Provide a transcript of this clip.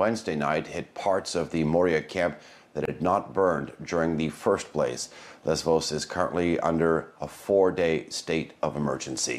Wednesday night hit parts of the Moria camp that had not burned during the first blaze. Lesvos is currently under a four day state of emergency.